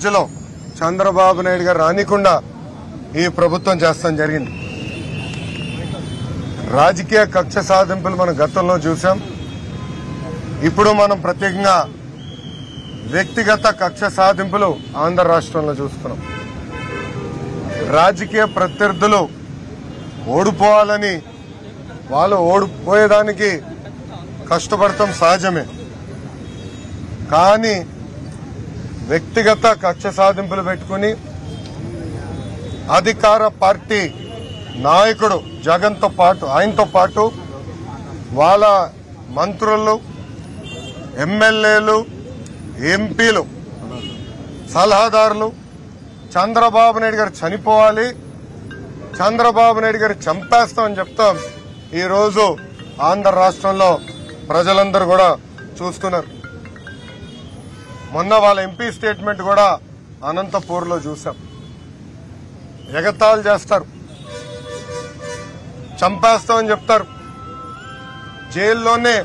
మధ్యలో చంద్రబాబు నాయుడు గారు రానికుండా ఈ ప్రభుత్వం చేస్తాం జరిగింది. రాజకీయ కక్ష సాధింపులు మనం గతంలో చూసాం ఇప్పుడు మనం ప్రత్యేకంగా వ్యక్తిగత కక్ష సాధింపులు ఆంధ్ర రాష్ట్రంలో చూస్తున్నాం. రాజకీయ ప్రత్యర్థులు ఓడిపోవాలని వాళ్ళు ఓడిపోయేదానికి కష్టపడటం సహజమే. కానీ వ్యక్తిగత కక్ష సాధింపులు పెట్టుకుని అధికార పార్టీ నాయకుడు జగన్తో పాటు ఆయనతో పాటు వాళ్ళ మంత్రులు ఎమ్మెల్యేలు ఎంపీలు సలహాదారులు చంద్రబాబు నాయుడు గారు చనిపోవాలి చంద్రబాబు నాయుడు గారు చంపేస్తామని చెప్తాం. ఈరోజు ఆంధ్ర రాష్ట్రంలో ప్రజలందరూ కూడా చూస్తున్నారు. మొన్న వాళ్ళ ఎంపీ స్టేట్మెంట్ కూడా అనంతపూర్లో చూసాం. ఎగతాళి చేస్తారు. చంపేస్తామని చెప్తారు. జైల్లోనే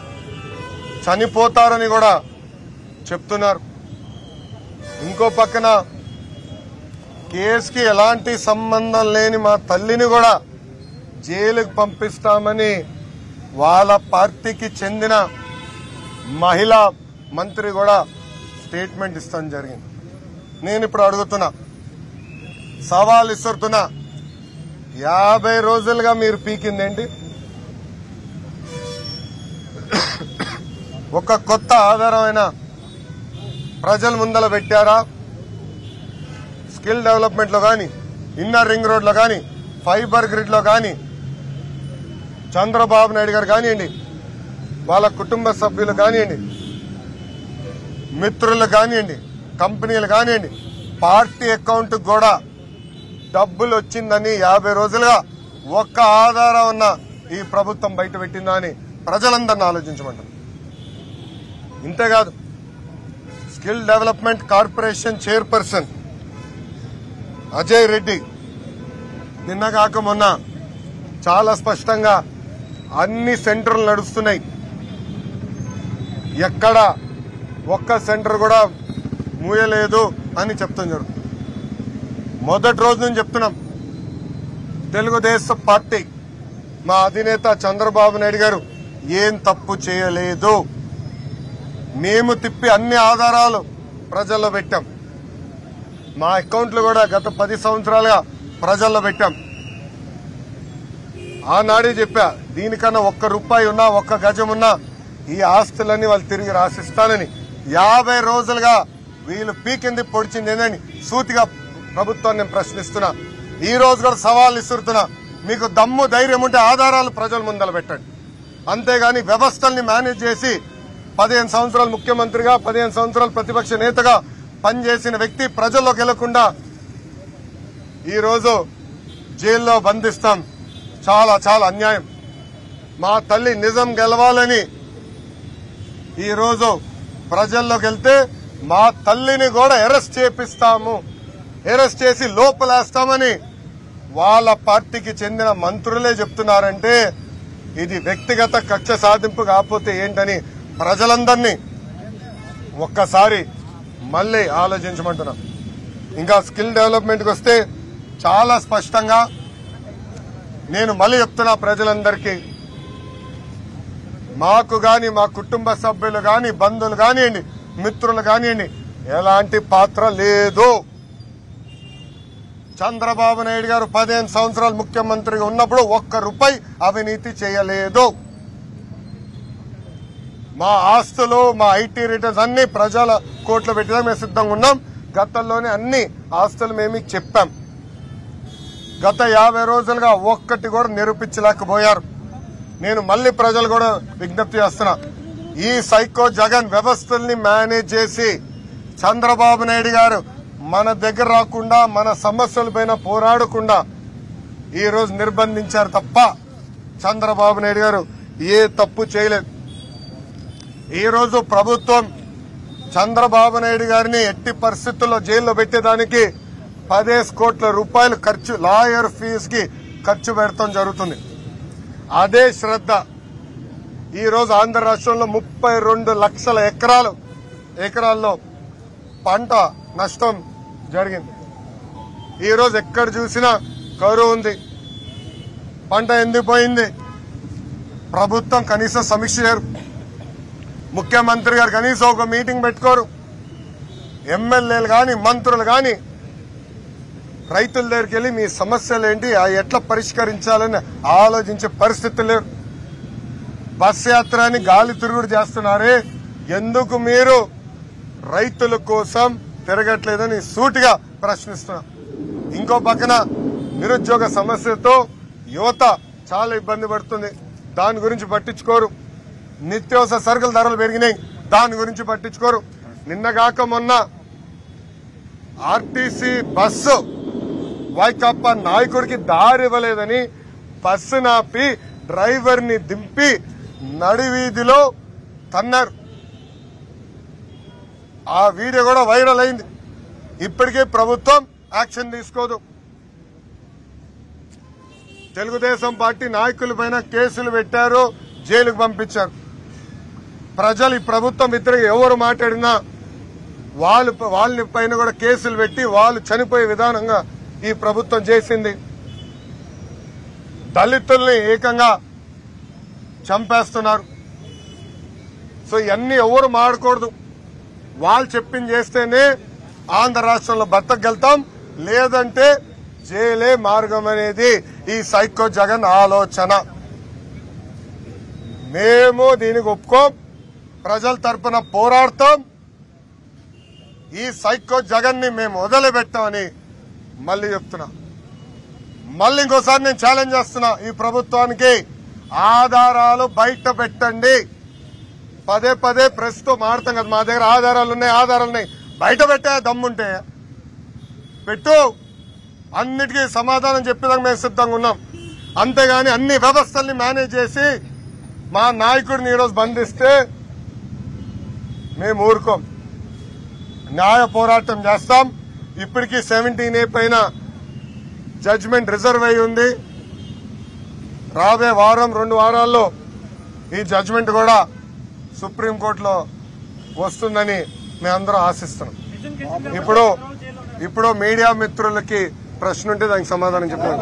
చనిపోతారని కూడా చెప్తున్నారు. ఇంకో పక్కన కేసుకి ఎలాంటి సంబంధం లేని మా తల్లిని కూడా జైలుకు పంపిస్తామని వాళ్ళ పార్టీకి చెందిన మహిళా మంత్రి కూడా స్టేట్మెంట్ ఇస్తాం జరిగింది. నేను ఇప్పుడు అడుగుతున్నా. సవాల్ ఇస్తున్నా. యాభై రోజులుగా మీరు పీకిందేంటి? ఒక కొత్త ఆధారమైన ప్రజల ముందల పెట్టారా? స్కిల్ డెవలప్మెంట్లో కానీ ఇన్నర్ రింగ్ రోడ్లో కానీ ఫైబర్ గ్రిడ్లో కానీ చంద్రబాబు నాయుడు గారు కానివ్వండి వాళ్ళ కుటుంబ సభ్యులు కానివ్వండి మిత్రులు కానివ్వండి కంపెనీలు కానివ్వండి పార్టీ అకౌంట్ కూడా డబ్బులు వచ్చిందని యాభై రోజులుగా ఒక్క ఆధారం ఉన్న ఈ ప్రభుత్వం బయట పెట్టిందా అని ప్రజలందరిని ఆలోచించమంటారు ఇంతేకాదు skill development corporation chairperson Ajay Reddy నిన్న కాక మొన్న చాలా స్పష్టంగా అన్ని సెంటర్లు నడుస్తున్నాయి. ఎక్కడ ఒక్క సెంటర్ కూడా మూయలేదు అని చెప్తాం జరుగుతుంది మొదటి రోజు నుంచి చెప్తున్నాం. తెలుగుదేశం పార్టీ మా అధినేత చంద్రబాబు నాయుడు గారు ఏం తప్పు చేయలేదు. మేము తిప్పి అన్ని ఆధారాలు ప్రజల్లో పెట్టాం. మా అకౌంట్లు కూడా గత పది సంవత్సరాలుగా ప్రజల్లో పెట్టాం. ఆనాడే చెప్పా దీనికన్నా ఒక్క రూపాయి ఉన్నా ఒక్క గజం ఉన్నా ఈ ఆస్తులన్నీ వాళ్ళు తిరిగి రాసిస్తానని. యాభై రోజులుగా వీళ్ళు పీకింది పొడిచింది ఏందని సూతిగా ప్రభుత్వాన్ని నేను ప్రశ్నిస్తున్నా. ఈ రోజు కూడా సవాళ్ళు ఇస్తున్నా మీకు దమ్ము ధైర్యం ఉంటే ఆధారాలు ప్రజల ముందర పెట్టండి. అంతేగాని వ్యవస్థల్ని మేనేజ్ చేసి పదిహేను సంవత్సరాలు ముఖ్యమంత్రిగా పదిహేను సంవత్సరాలు ప్రతిపక్ష నేతగా పనిచేసిన వ్యక్తి ప్రజల్లోకి వెళ్ళకుండా ఈరోజు జైల్లో బంధిస్తాం. చాలా చాలా అన్యాయం. మా తల్లి నిజం గెలవాలని ఈ రోజు ప్రజల్లోకి వెళ్తే మా తల్లిని కూడా అరెస్ట్ చేపిస్తాము. అరెస్ట్ చేసి లోపలేస్తామని వాళ్ళ పార్టీకి చెందిన మంత్రులే చెప్తున్నారంటే ఇది వ్యక్తిగత కక్ష సాధింపు కాకపోతే ఏంటని ప్రజలందరినీ ఒక్కసారి మళ్ళీ ఆలోచించమంటున్నాం. ఇంకా స్కిల్ డెవలప్మెంట్కి వస్తే చాలా స్పష్టంగా నేను మళ్ళీ చెప్తున్నా ప్రజలందరికీ మాకు గాని మా కుటుంబ సభ్యులు గాని బంధువులు కానివ్వండి మిత్రులు కానివ్వండి ఎలాంటి పాత్ర లేదు. చంద్రబాబు నాయుడు గారు పదిహేను సంవత్సరాలు ముఖ్యమంత్రిగా ఉన్నప్పుడు ఒక్క రూపాయి అవినీతి చేయలేదు. మా ఆస్తులు మా ఐటీ రిటర్న్స్ అన్ని ప్రజల కోట్లు పెట్టినా మేము సిద్ధంగా ఉన్నాం. గతంలోనే అన్ని ఆస్తులు మేము చెప్పాం. గత యాభై రోజులుగా ఒక్కటి కూడా నిరూపించలేకపోయారు. నేను మళ్ళీ ప్రజలు కూడా విజ్ఞప్తి చేస్తున్నా. ఈ సైకో జగన్ వ్యవస్థల్ని మేనేజ్ చేసి చంద్రబాబు నాయుడు గారు మన దగ్గర రాకుండా మన సమస్యల పైన పోరాడకుండా ఈ రోజు నిర్బంధించారు తప్ప చంద్రబాబు నాయుడు గారు ఏ తప్పు చేయలేదు. ఈరోజు ప్రభుత్వం చంద్రబాబు నాయుడు గారిని ఎట్టి పరిస్థితుల్లో జైల్లో పెట్టేదానికి పదేసి కోట్ల రూపాయలు ఖర్చు లాయర్ ఫీజుకి ఖర్చు పెడతాం జరుగుతుంది. అదే శ్రద్ధ. ఈ రోజు ఆంధ్ర రాష్ట్రంలో ముప్పై రెండు లక్షల ఎకరాలు ఎకరాల్లో పంట నష్టం జరిగింది. ఈరోజు ఎక్కడ చూసినా కరువు ఉంది. పంట ఎందుకు పోయింది? ప్రభుత్వం కనీసం సమీక్ష చేయరు. ముఖ్యమంత్రి గారు కనీసం ఒక మీటింగ్ పెట్టుకోరు. ఎమ్మెల్యేలు కానీ మంత్రులు కానీ రైతుల దగ్గరికి వెళ్ళి మీ సమస్యలు ఏంటి? ఎట్లా పరిష్కరించాలని ఆలోచించే పరిస్థితి లేవు. బస్ యాత్ర అని గాలి తిరుగుడు చేస్తున్నారే. ఎందుకు మీరు రైతుల కోసం తిరగట్లేదని సూటిగా ప్రశ్నిస్తున్నా ఇంకో పక్కన నిరుద్యోగ సమస్యతో యువత చాలా ఇబ్బంది పడుతుంది. దాని గురించి పట్టించుకోరు. నిత్యావసర సరుకుల ధరలు పెరిగినాయి. దాని గురించి పట్టించుకోరు. నిన్నగాక మొన్న ఆర్టీసీ బస్సు వైకాపా నాయకుడికి దారి ఇవ్వలేదని బస్సు నాపి డ్రైవర్ని దింపి నడివీధిలో తన్నారు. ఆ వీడియో కూడా వైరల్ అయింది. ఇప్పటికే ప్రభుత్వం యాక్షన్ తీసుకోదు. తెలుగుదేశం పార్టీ నాయకుల పైన కేసులు పెట్టారు జైలుకు పంపించారు. ప్రజలు ఈ ప్రభుత్వం ఇద్దరు ఎవరు మాట్లాడినా వాళ్ళు వాళ్ళని పైన కూడా కేసులు పెట్టి వాళ్ళు చనిపోయే విధానంగా ఈ ప్రభుత్వం చేసింది. దళితుల్ని ఏకంగా చంపేస్తున్నారు. సో ఇవన్నీ ఎవరు మాడకూడదు. వాళ్ళు చెప్పింది చేస్తేనే ఆంధ్ర రాష్ట్రంలో బతకగలుగుతాం. లేదంటే జైలే మార్గం అనేది ఈ సైకో జగన్ ఆలోచన. మేము దీనికి ఒప్పుకోం. ప్రజల తరపున పోరాడతాం. ఈ సైకో జగన్ని మేము వదిలిపెట్టామని మళ్ళీ చెప్తున్నా. మళ్ళీ ఇంకోసారి నేను ఛాలెంజ్ చేస్తున్నా ఈ ప్రభుత్వానికి. ఆధారాలు బయట పెట్టండి. పదే పదే ప్రెస్తో మాడతాం కదా మా దగ్గర ఆధారాలు ఉన్నాయి ఆధారాలు ఉన్నాయి. బయట పెట్టే దమ్ముంటే పెట్టు. అన్నిటికీ సమాధానం చెప్పేదానికి మేము సిద్ధంగా ఉన్నాం. అంతేగాని అన్ని వ్యవస్థల్ని మేనేజ్ చేసి మా నాయకుడిని ఈరోజు బంధిస్తే మేము ఊరుకోం. న్యాయ పోరాటం చేస్తాం. ఇప్పటికీ సెవెంటీన్ ఏ పైన జడ్జ్మెంట్ రిజర్వ్ అయి ఉంది. రాబోయే వారం రెండు వారాల్లో ఈ జడ్జ్మెంట్ కూడా సుప్రీంకోర్టులో వస్తుందని మేమందరం ఆశిస్తున్నాం. ఇప్పుడు ఇప్పుడు మీడియా మిత్రులకి ప్రశ్న ఉంటే దానికి సమాధానం చెప్పారు